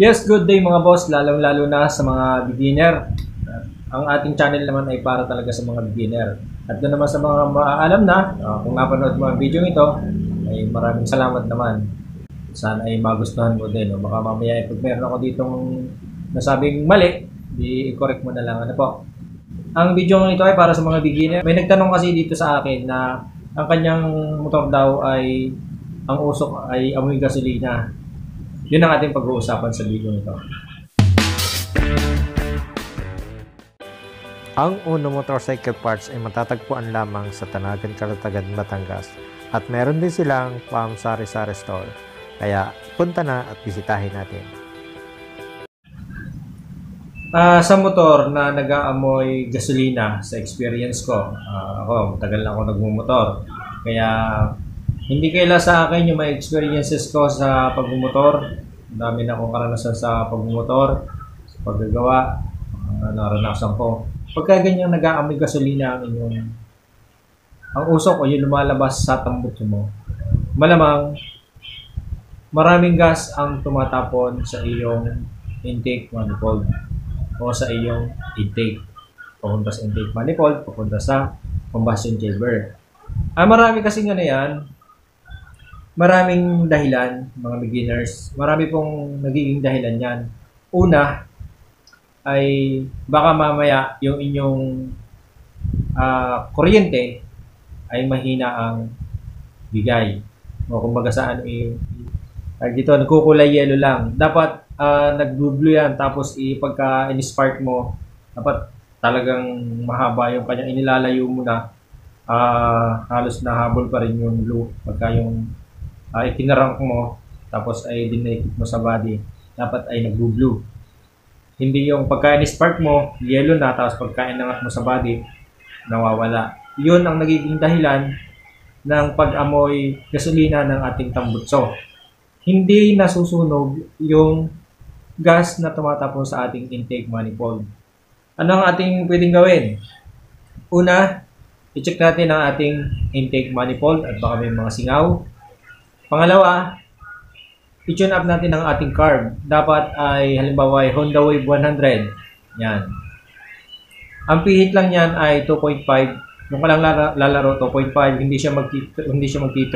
Yes, good day mga boss, lalong-lalo na sa mga beginner. Ang ating channel naman ay para talaga sa mga beginner. At doon naman sa mga maalam na, uh, kung napanood mo ang video ito, ay maraming salamat naman. Sana ay magustuhan mo din. No? Baka mamaya pag meron ako ditong nasabing mali, di i-correct mo na lang. Ano po? Ang video ito ay para sa mga beginner. May nagtanong kasi dito sa akin na ang kanyang motor daw ay ang usok ay amoy gasolina. Yun ang ating pag-uusapan sa video nito. Ang Uno Motorcycle Parts ay matatagpuan lamang sa Tanagan, Kalatagan, Batangas at meron din silang Palm Sari Sari Store. Kaya punta na at bisitahin natin. Ah, sa motor na nag-aamoy gasolina sa experience ko, ah, ako, matagal na ako nagmumotor. Kaya hindi kaila sa akin yung mga experiences ko sa pagmumotor. Dami na akong karanasan sa pagmumotor, sa paggagawa, uh, naranasan ko. Pagka ganyan nag-aamoy gasolina ang inyong ang usok o yung lumalabas sa tambot mo, malamang maraming gas ang tumatapon sa iyong intake manifold o sa iyong intake. Papunta sa intake manifold, papunta sa combustion chamber. Ah, marami kasi nga na yan, maraming dahilan, mga beginners. Marami pong nagiging dahilan yan. Una, ay baka mamaya yung inyong uh, kuryente ay mahina ang bigay. O kumbaga sa ano eh, ay dito nagkukulay yellow lang. Dapat uh, nag-blue yan tapos ipagka in-spark mo, dapat talagang mahaba yung kanya inilalayo mo na uh, halos nahabol pa rin yung blue pagka yung uh, itinarang mo tapos ay dinakit mo sa body dapat ay nag-blue hindi yung pagkain spark mo, yellow na, tapos pagkain nangat mo sa body, nawawala. Yun ang nagiging dahilan ng pag-amoy gasolina ng ating tambutso. Hindi nasusunog yung gas na tumatapon sa ating intake manifold. Ano ang ating pwedeng gawin? Una, i-check natin ang ating intake manifold at baka may mga singaw. Pangalawa, i-tune up natin ang ating carb. Dapat ay halimbawa ay Honda Wave 100. Yan. Ang pihit lang yan ay 2.5. Nung ka lang lalaro 2.5, hindi siya mag hindi siya mag T3.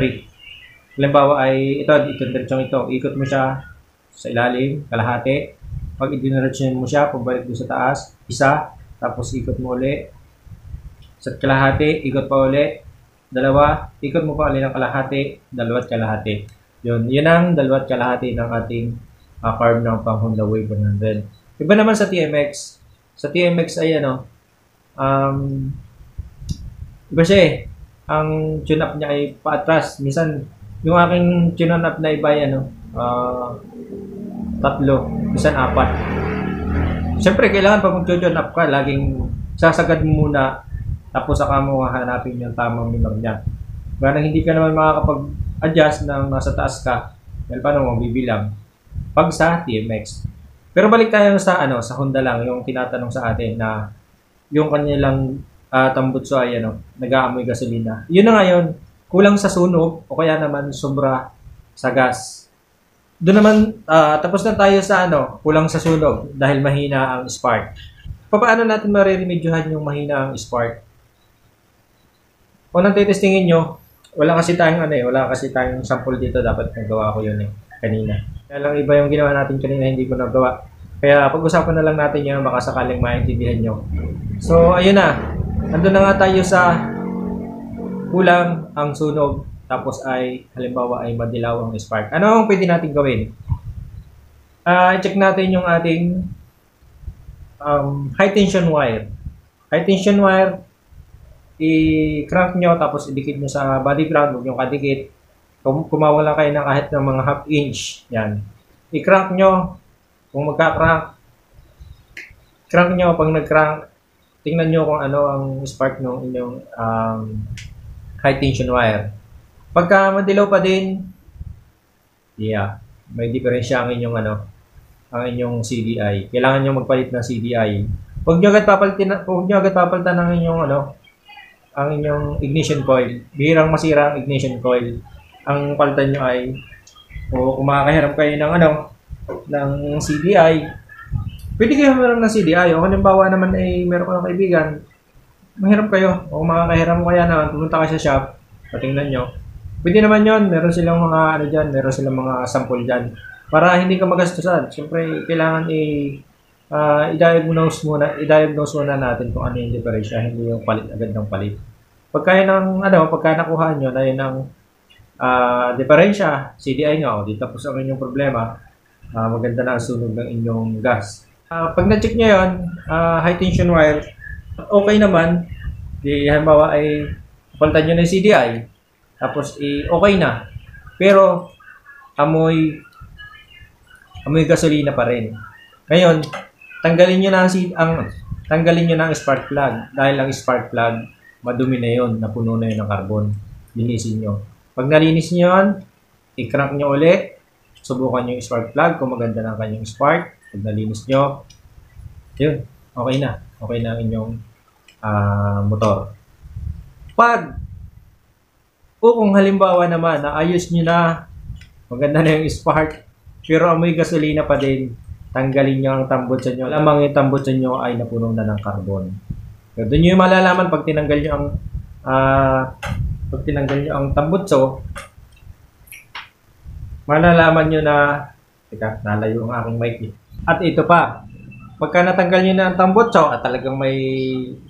Halimbawa ay ito ito diretsyon ito. Ikot mo siya sa ilalim, kalahati. Pag idiniretsyon mo siya, pabalik doon sa taas, isa, tapos ikot mo uli. Sa kalahati, ikot pa uli. Dalawa, ikot mo pa uli ng kalahati, dalawa't kalahati. Yun, yun ang dalawat kalahati ng ating uh, carb ng pang Honda Wave 100. Iba naman sa TMX. Sa TMX ay ano, um, iba siya eh. Ang tune-up niya ay paatras. Minsan, yung aking tune-up na iba ay ano, uh, tatlo, minsan apat. Siyempre, kailangan pag mag-tune up ka, laging sasagad mo muna tapos saka mo hahanapin yung tamang minor niya. Kaya hindi ka naman makakapag adjust ng nasa taas ka, dahil paano mo bibilang? Pag sa TMX. Pero balik tayo sa ano, sa Honda lang, yung tinatanong sa atin na yung kanilang uh, tambutso ay ano, nag-aamoy gasolina. Yun na nga yun, kulang sa sunog o kaya naman sobra sa gas. Doon naman, uh, tapos na tayo sa ano, kulang sa sunog dahil mahina ang spark. Paano natin mariremedyohan yung mahina ang spark? Unang titestingin nyo, wala kasi tayong ano eh, wala kasi tayong sample dito. Dapat nagawa ko yun eh, kanina. Kaya lang iba yung ginawa natin kanina, hindi ko nagawa. Kaya pag-usapan na lang natin yun, baka sakaling maintindihan nyo. So, ayun na. Nandun na nga tayo sa kulang ang sunog, tapos ay, halimbawa ay madilaw ang spark. Ano ang pwede natin gawin? Uh, check natin yung ating um, high tension wire. High tension wire, i-crank nyo tapos idikit nyo sa body ground, huwag nyo kadikit. Kum kumawala kayo ng kahit ng mga half inch. Yan. I-crank nyo. Kung magka-crank, crank nyo. Pag nag-crank, tingnan nyo kung ano ang spark ng inyong um, high tension wire. Pagka madilaw pa din, yeah, may diferensya ang inyong ano, ang inyong CDI. Kailangan nyo magpalit ng CDI. Huwag nyo agad papalitan, huwag nyo agad papalitan ng inyong ano, ang inyong ignition coil. Bihirang masira ang ignition coil. Ang palitan nyo ay o kung makakahiram kayo ng ano, ng CDI, pwede kayo humiram ng CDI. O halimbawa naman ay meron ka ng kaibigan, mahirap kayo. O makakahiram mo kaya naman, pumunta ka sa shop, patingnan nyo. Pwede naman yon meron silang mga ano dyan, meron silang mga sample dyan. Para hindi ka magastusan. Siyempre, kailangan i uh, i-diagnose muna, i-diagnose muna natin kung ano yung diferensya, hindi yung palit agad ng palit. Pagka ng ano, pagka nakuha nyo na yun ang uh, diferensya, CDI nga, o di tapos ang inyong problema, uh, maganda na ang sunog ng inyong gas. Uh, pag na-check nyo yun, uh, high tension wire, okay naman, di halimbawa ay palitan nyo ng CDI, tapos i okay na. Pero amoy amoy gasolina pa rin. Ngayon, tanggalin niyo na ang, ang tanggalin niyo na ang spark plug dahil ang spark plug madumi na 'yon, napuno na 'yon ng carbon. Linisin niyo. Pag nalinis niyo 'yon, i-crank niyo uli. Subukan niyo yung spark plug kung maganda na ang kanyang spark. Pag nalinis niyo, 'yun, okay na. Okay na ang inyong uh, motor. Pag o kung halimbawa naman, naayos nyo na, maganda na yung spark, pero amoy gasolina pa din, tanggalin nyo ang tambutsa nyo. Lamang yung tambutsa nyo ay napuno na ng carbon. So, doon nyo yung malalaman pag tinanggal nyo ang uh, pag tinanggal nyo ang tambutso, malalaman nyo na teka, nalayo ang aking mic eh. At ito pa, pagka natanggal nyo na ang tambutso at talagang may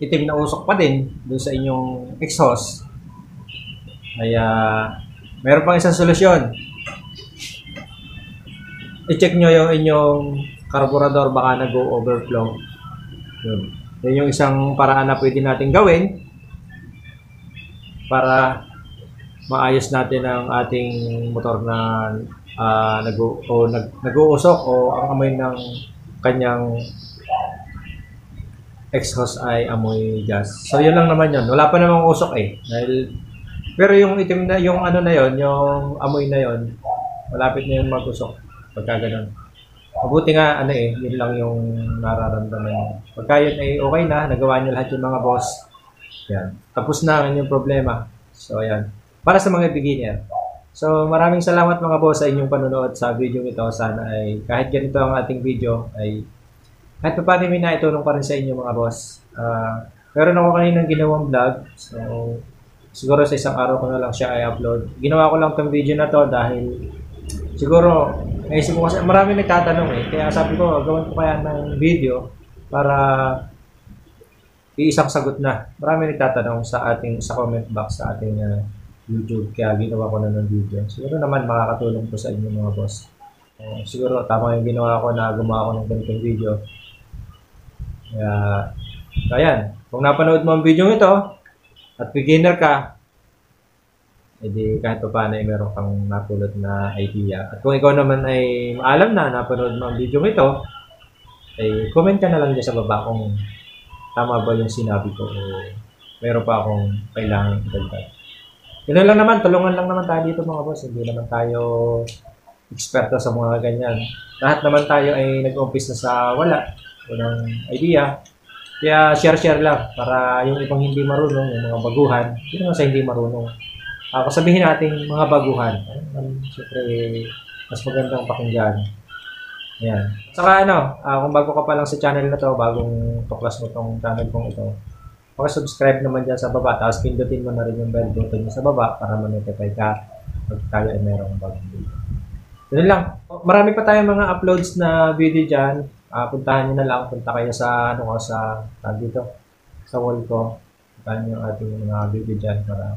itim na usok pa din doon sa inyong exhaust, ay uh, meron pang isang solusyon. I-check nyo yung inyong carburetor baka nag-go overflow. Yun. Yun yung isang paraan na pwede natin gawin para maayos natin ang ating motor na uh, nag o nag nag-uusok o ang amoy ng kanyang exhaust ay amoy gas. So yun lang naman yun. Wala pa namang usok eh. Dahil pero yung itim na, yung ano na yon, yung amoy na yon, malapit na yun magusok. Pagka ganun. Mabuti nga, ano eh, yun lang yung nararamdaman. Pagka yun ay okay na, nagawa niyo lahat yung mga boss. Yan. Tapos na ang inyong problema. So, yan. Para sa mga beginner. So, maraming salamat mga boss sa inyong panonood sa video ito. Sana ay kahit ganito ang ating video ay kahit pa paano may naitulong pa rin sa inyo mga boss. Uh, meron ako kaninang ginawang vlog. So, siguro sa isang araw ko na lang siya i-upload. Ginawa ko lang tong video na to dahil siguro naisip ko kasi marami nagtatanong eh. Kaya sabi ko, gawin ko kaya ng video para iisang sagot na. Marami nagtatanong sa ating sa comment box sa ating uh, YouTube kaya ginawa ko na ng video. Siguro naman makakatulong to sa inyo mga boss. Uh, siguro tama yung ginawa ko na gumawa ko ng ganitong video. Kaya, ayan. Kung napanood mo ang video ito, at beginner ka, edi kahit pa paano ay meron kang napulot na idea. At kung ikaw naman ay maalam na, napanood mo ang video ito, ay comment ka na lang dyan sa baba kung tama ba yung sinabi ko o meron pa akong kailangan idagdag. Yun lang naman, tulungan lang naman tayo dito mga boss. Hindi naman tayo eksperto sa mga ganyan. Lahat naman tayo ay nag-umpis na sa wala. Walang idea. Kaya share-share lang para yung ibang hindi marunong, yung mga baguhan, hindi naman sa hindi marunong. Uh, sabihin natin mga baguhan. Um, Siyempre, mas magandang pakinggan. Ayan. Saka ano, uh, kung bago ka pa lang sa channel na to, bagong tuklas mo tong channel kong ito, subscribe naman dyan sa baba, tapos pindutin mo na rin yung bell button sa baba para ma-notify ka pag tayo ay merong bagong video. Yun lang. Marami pa tayong mga uploads na video dyan uh, puntahan nyo na lang, punta kayo sa, ano ko, sa, tag dito, sa wall ko. Puntahan nyo yung ating mga video dyan para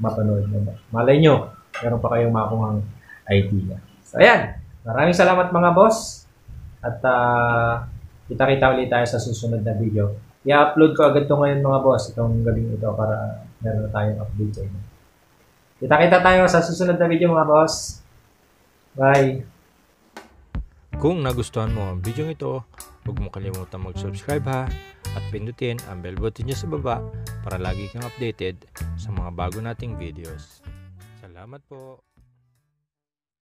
mapanood nyo. Malay nyo, meron pa kayong makuhang idea. So, ayan. Maraming salamat mga boss. At uh, kita-kita ulit tayo sa susunod na video. I-upload ko agad to ngayon mga boss, itong gabing ito para meron na tayong update sa inyo. Kita-kita tayo sa susunod na video mga boss. Bye! Kung nagustuhan mo ang video ito, huwag mo kalimutan mag-subscribe ha at pindutin ang bell button niya sa baba para lagi kang updated sa mga bago nating videos. Salamat po!